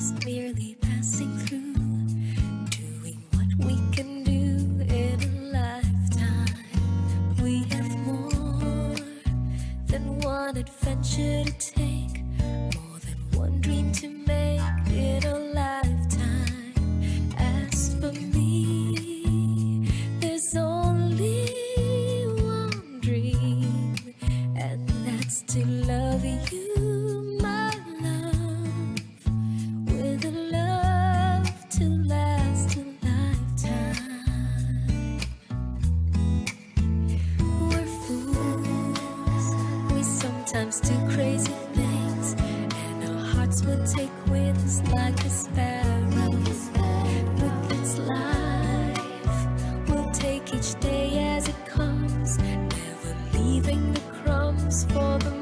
just merely passing through, doing what we can do in a lifetime. We have more than one adventure to take, more than one dream to make it a lifetime. sometimes do crazy things, and our hearts will take wings like a sparrow. But this life, we'll take each day as it comes, never leaving the crumbs for the